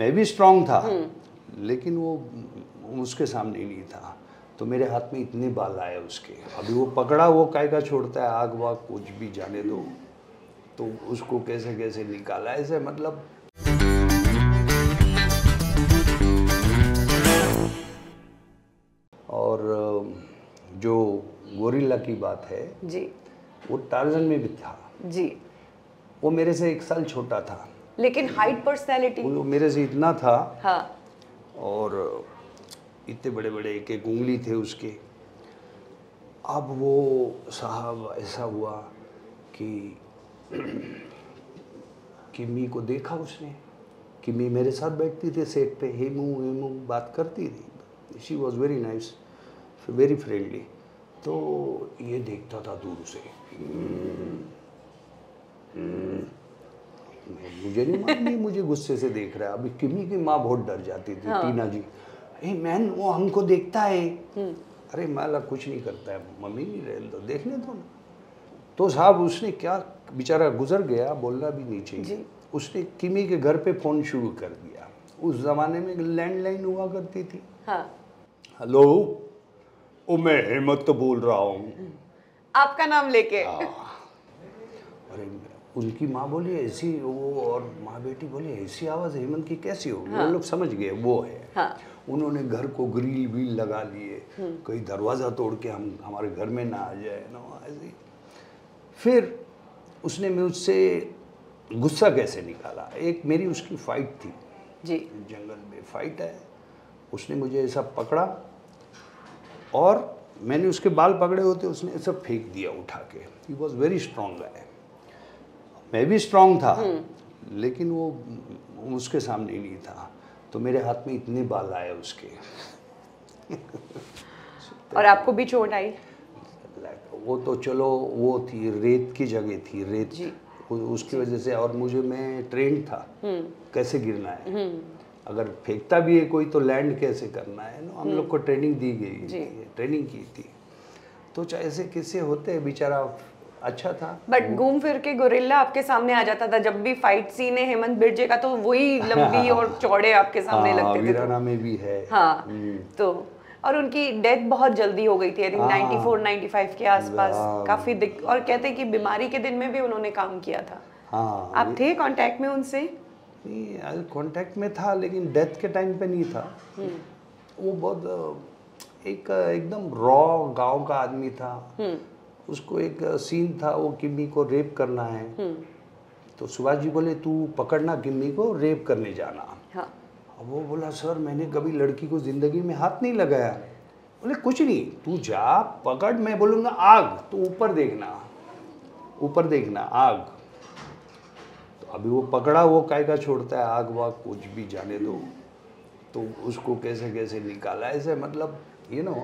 मैं भी स्ट्रांग था लेकिन वो उसके सामने नहीं था। तो मेरे हाथ में इतने बाल आए उसके। अभी वो पकड़ा वो काय का छोड़ता है आग वाग कुछ भी जाने दो। तो उसको कैसे कैसे निकाला? ऐसे मतलब और जो गोरिल्ला की बात है जी। वो टार्जन में भी था। जी। वो मेरे से एक साल छोटा था। लेकिन हाइट पर्सनैलिटी वो मेरे से इतना था। हाँ। और इतने बड़े बड़े एक एक उंगली थे उसके। अब वो साहब ऐसा हुआ कि किमी को देखा उसने किमी मेरे साथ बैठती थी सेट पे हेमू हेमू बात करती थी। She was very nice very friendly तो ये देखता था दूर से। मुझे नहीं मालूम मुझे गुस्से से देख रहा है। अभी किमी की माँ बहुत डर जाती थी हाँ। टीना जी। ए मैन वो हमको देखता है। अरे माला कुछ नहीं करता है मम्मी नहीं रहे तो देखने दो ना। तो साहब उसने क्या बेचारा गुजर गया बोलना भी नहीं चाहिए। उसने किमी के घर पे फ़ोन शुरू कर दिया। उस ज़माने में लैंडलाइन हुआ करती थी। हाँ। हेलो ओ मैं हेमंत बोल रहा हूँ। आपका नाम लेके। अरे उनकी माँ बोली ऐसी वो और माँ बेटी बोली ऐसी आवाज़ हेमंत की कैसी होगी? हाँ। वो लोग समझ गए वो है। हाँ। उन्होंने घर को ग्रिल व्रिल लगा लिए कहीं दरवाज़ा तोड़ के हम हमारे घर में ना आ जाए ना ऐसे फिर उसने मुझसे गुस्सा कैसे निकाला? एक मेरी उसकी फाइट थी। जी। जंगल में फाइट है। उसने मुझे ऐसा पकड़ा और मैंने उसके बाल पकड़े होते उसने ऐसा फेंक दिया उठा के। He was very strong guy मैं भी स्ट्रांग था लेकिन वो उसके सामने नहीं था। तो मेरे हाथ में इतने बाल आए उसके। और आपको भी चोट आई? वो तो चलो वो थी रेत की जगह थी रेत। जी। उसकी वजह से और मुझे मैं ट्रेंड था। कैसे गिरना है? अगर फेंकता भी है कोई तो लैंड कैसे करना है? ना हम लोग को ट्रेनिंग दी गई। ट्रेनिंग की थी। तो चाहे ऐसे किस्से होते हैं बेचारा अच्छा था। बट घूम फिर के गोरिल्ला आपके सामने आ जाता था। जब भी फाइट सीन है हेमंत बिरजे का तो वही लंबी और चौड़े आपके सामने हाँ, लगते थे। वीराना में भी है। हाँ तो और उनकी डेथ बहुत जल्दी हो गई थी आई थिंक 94 95 के आसपास हाँ। काफ़ी और कहते हैं कि बीमारी के दिन में भी उन्होंने काम किया था। हाँ आप थे कांटेक्ट में उनसे? नहीं कांटेक्ट में था लेकिन डेथ के टाइम पे नहीं था। वो बहुत एक एकदम रॉ गाँव का आदमी था। उसको एक सीन था वो किम्मी को रेप करना है। तो सुभाष जी बोले तू पकड़ना किम्मी को रेप करने जाना। हाँ। अब वो बोला सर मैंने कभी लड़की को ज़िंदगी में हाथ नहीं लगाया। बोले कुछ नहीं तू जा पकड़ मैं बोलूँगा आग तो ऊपर देखना ऊपर देखना आग। तो अभी वो पकड़ा वो काय का छोड़ता है आग वाग कुछ भी जाने दो। तो उसको कैसे कैसे निकाला ऐसे मतलब यू नो